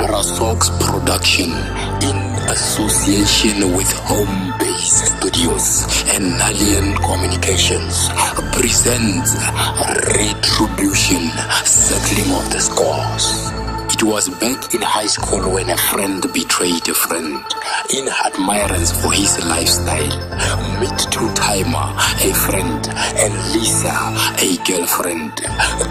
Brasox Production in association with Home Base Studios and Alien Communications presents Retribution It was back in high school when a friend betrayed a friend. In admirance for his lifestyle, meet two-timer, a friend, and Lisa, a girlfriend.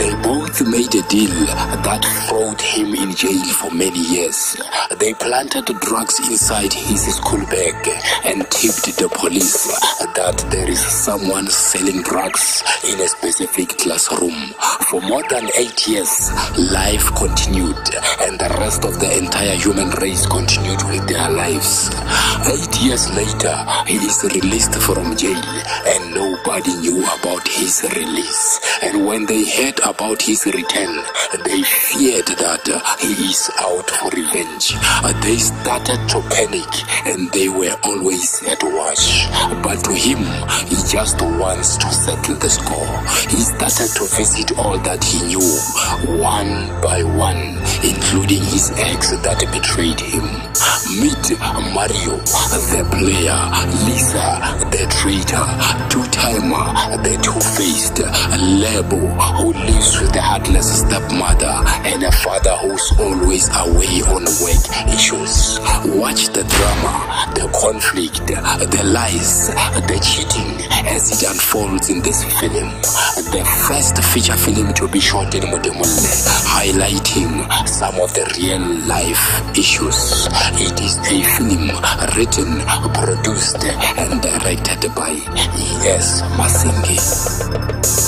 They both made a deal that threw him in jail for many years. They planted drugs inside his school bag and tipped the police that there is someone selling drugs in a specific classroom. For more than eight years, life continued and the rest of the entire human race continued with their lives. Eight years later, he is released from jail and nobody knew about his release. And when they heard about his return, they feared that he is out for revenge. They started to panic and they were always at watch. But to him, he just wants to settle the score. He started to visit all that he knew, one by one, including his ex that betrayed him. Meet Mario, the player, Lisa, the traitor, two-timer, the two-faced, Lebo, who lives with the heartless stepmother, and a father who's always away on work issues. Watch the drama, the conflict, the lies, the cheating as it unfolds in this film. The first feature film to be shot in Modimolle, highlighting some of the real life issues. It is a film written, produced, and directed by E.S. Masingi.